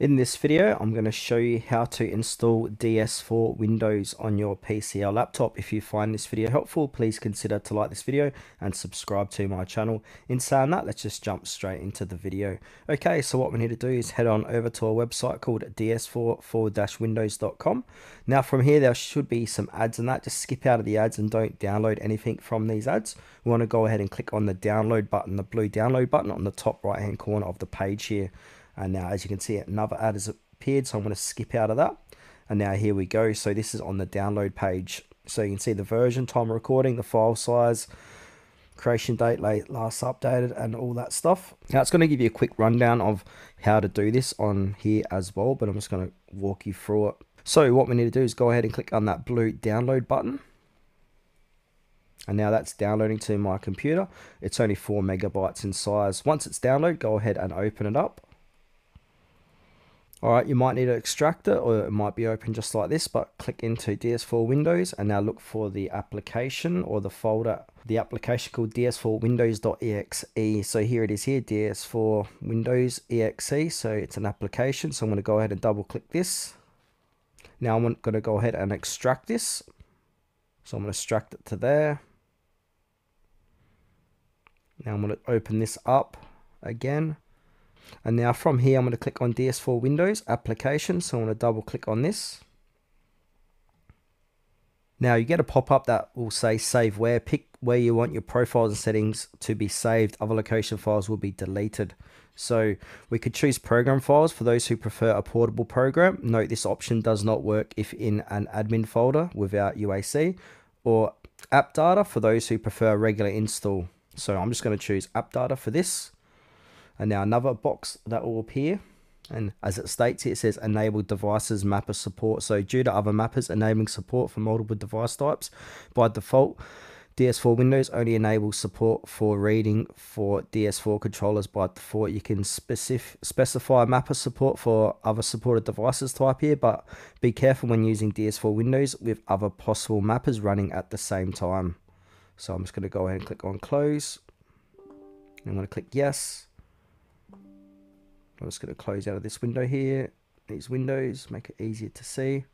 In this video, I'm going to show you how to install DS4 Windows on your PC or laptop. If you find this video helpful, please consider to like this video and subscribe to my channel. In saying that, let's just jump straight into the video. Okay, so what we need to do is head on over to our website called ds4-windows.com. Now from here, there should be some ads in that. Just skip out of the ads and don't download anything from these ads. We want to go ahead and click on the download button, the blue download button on the top right hand corner of the page here. And now as you can see, another ad has appeared. So I'm going to skip out of that. And now here we go. So this is on the download page. So you can see the version, time recording, the file size, creation date, late last updated, and all that stuff. Now it's going to give you a quick rundown of how to do this on here as well, but I'm just going to walk you through it. So what we need to do is go ahead and click on that blue download button. And now that's downloading to my computer. It's only four megabytes in size. Once it's downloaded, go ahead and open it up. Alright, you might need to extract it or it might be open just like this, but click into DS4 Windows and now look for the application or the folder, the application called DS4 Windows.exe. So here it is here, DS4 Windows EXE. So it's an application. So I'm going to go ahead and double click this. Now I'm going to go ahead and extract this. So I'm to extract it to there. Now I'm to open this up again. And now from here, I'm going to click on DS4 Windows Application. So I'm going to double click on this. Now you get a pop-up that will say save where. Pick where you want your profiles and settings to be saved. Other location files will be deleted. So we could choose program files for those who prefer a portable program. Note this option does not work if in an admin folder without UAC or app data for those who prefer a regular install. So I'm just going to choose app data for this. And now another box that will appear. And as it states it says enable devices mapper support. So due to other mappers enabling support for multiple device types, by default, DS4 Windows only enables support for reading for DS4 controllers by default. You can specif specify mapper support for other supported devices type here, but be careful when using DS4 Windows with other possible mappers running at the same time. So I'm just going to go ahead and click on close. I'm going to click yes. I'm just going to close out of this window here, these windows, make it easier to see.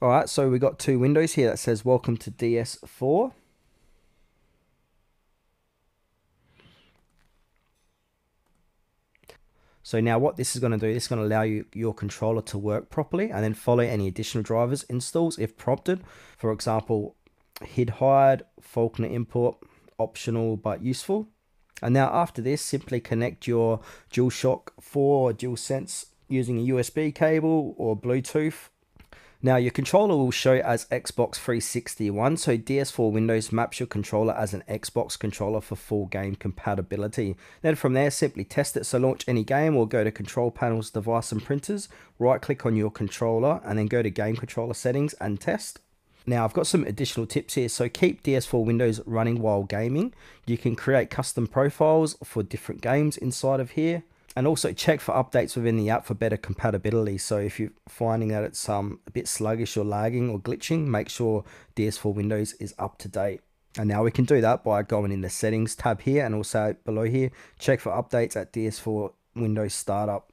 All right, so we got two windows here that says welcome to DS4. So now what this is going to do, this is going to allow you your controller to work properly and then follow any additional drivers installs if prompted. For example, HID hide, FakerInput, optional but useful. And now after this, simply connect your DualShock 4 or DualSense using a USB cable or Bluetooth. Now your controller will show as Xbox 361, so DS4 Windows maps your controller as an Xbox controller for full game compatibility. Then from there, simply test it, so launch any game or go to control panels, device and printers, right click on your controller and then go to game controller settings and test. Now I've got some additional tips here. So keep DS4 Windows running while gaming. You can create custom profiles for different games inside of here. And also check for updates within the app for better compatibility. So if you're finding that it's um, a bit sluggish or lagging or glitching, make sure DS4 Windows is up to date. And now we can do that by going in the settings tab here and also below here, check for updates at DS4 Windows Startup.